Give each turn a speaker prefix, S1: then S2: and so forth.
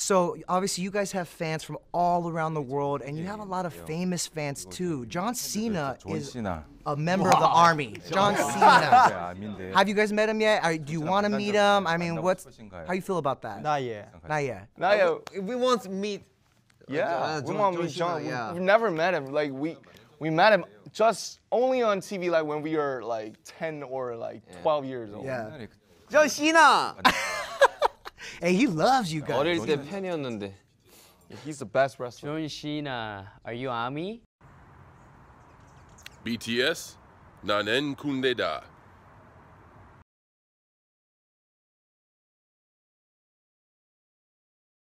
S1: So obviously, you guys have fans from all around the world, and you have a lot of famous fans too. John Cena is a member of the army. John Cena. have you guys met him yet? Do you want to meet him? I mean, what's how you feel about that?
S2: Not yet.
S1: Not yet.
S3: Not
S4: yet. We, want to meet.
S3: Yeah,
S4: uh,
S3: we want to meet John. We've never met him. Like we, we met him just only on TV, like when we were like 10 or like 12 years old.
S1: Yeah.
S4: John Cena.
S1: Hey, he loves you guys.
S4: 어릴 때 팬이었는데.
S3: He's the best wrestler.
S5: John Cena, are you army?
S6: BTS, 나는 군대다.